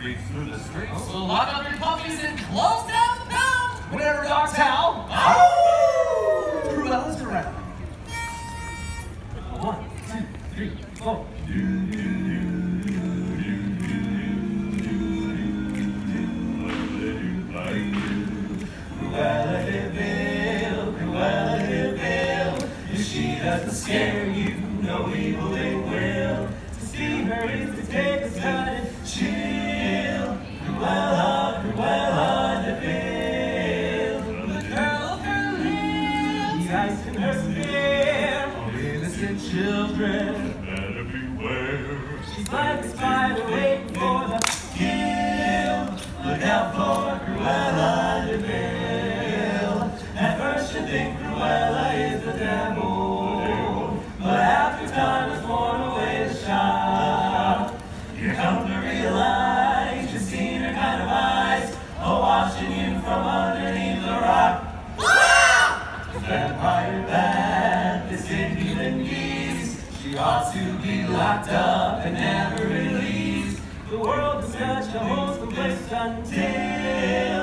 creeps through the streets. So lock up your puppies and close down the town. Whenever dogs howl, Oh! Cruella's around. One, two, three, four. Cruella de Vil, Cruella de Vil. If she doesn't scare you, no evil it will. Ice in her innocent children, better beware. She's like a spider waiting for the kill. Look out for Cruella de Vil. At first you think Cruella is the devil, but after time has worn away the shock, you come to realize you've seen her kind of eyes, oh, watching you from She ought to be locked up and never released. The world is such a wholesome place until